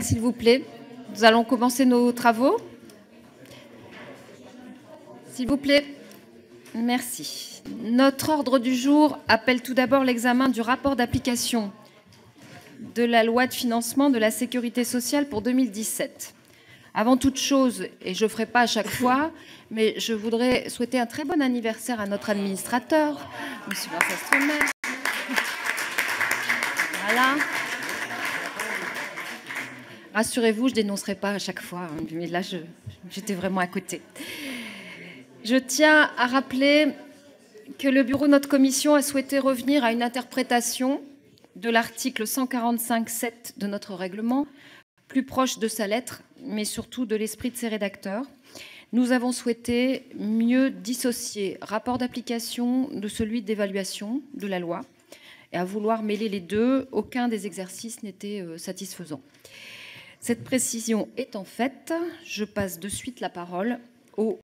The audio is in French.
S'il vous plaît, nous allons commencer nos travaux. S'il vous plaît. Merci. Notre ordre du jour appelle tout d'abord l'examen du rapport d'application de la loi de financement de la sécurité sociale pour 2017. Avant toute chose, et je ne ferai pas à chaque fois, mais je voudrais souhaiter un très bon anniversaire à notre administrateur, M. Vincent Voilà. Rassurez-vous, je dénoncerai pas à chaque fois, hein, mais là, j'étais vraiment à côté. Je tiens à rappeler que le bureau de notre commission a souhaité revenir à une interprétation de l'article 145.7 de notre règlement, plus proche de sa lettre, mais surtout de l'esprit de ses rédacteurs. Nous avons souhaité mieux dissocier rapport d'application de celui d'évaluation de la loi. Et à vouloir mêler les deux, aucun des exercices n'était euh, satisfaisant. Cette précision étant faite, je passe de suite la parole au